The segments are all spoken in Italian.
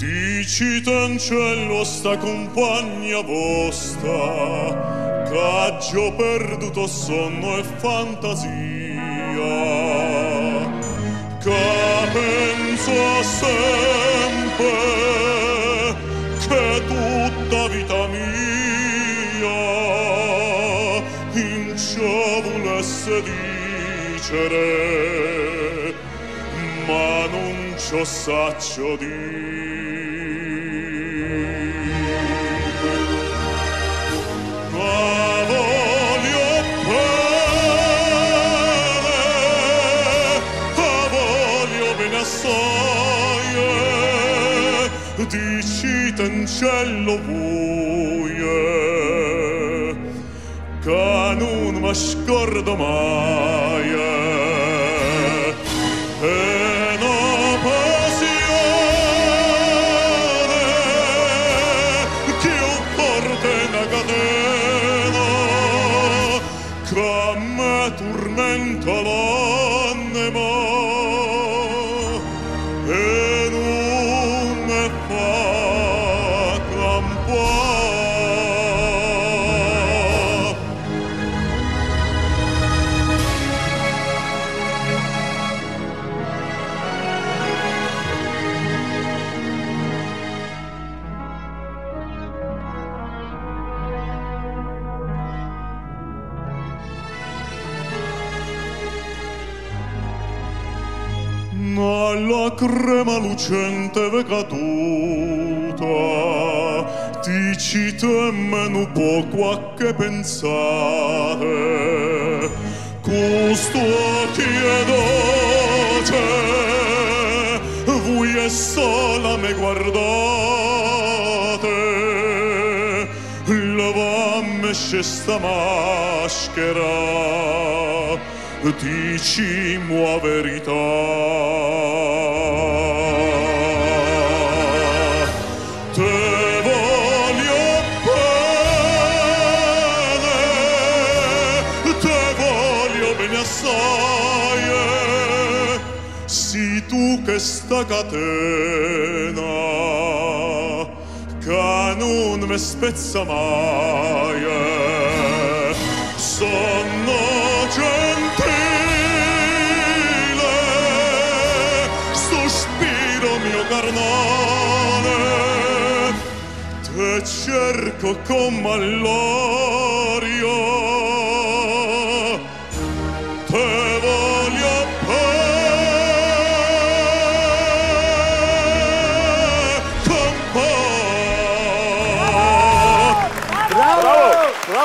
Dici in cielo sta compagna vostra. Ho perduto sonno e fantasia. Che penso sempre Che tutta vita mia In ciò volesse dicere Ma non ciò saccio dire saie dicit in cielo voie ca nun ma scordo mai e no passione che o forte na catena ca me l'anima war. La crema lucente vecatura caduta dici temmeno poco a che pensare questo chiedoce voi è sola me guardate lavammi questa maschera dicimo a verità. Te minassaie, sii tu questa catena che non mi spezza mai. Sono gentile, sospiro mio carnale, te cerco con mallorio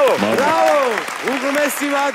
Bravo! Bravo! Un comessi va a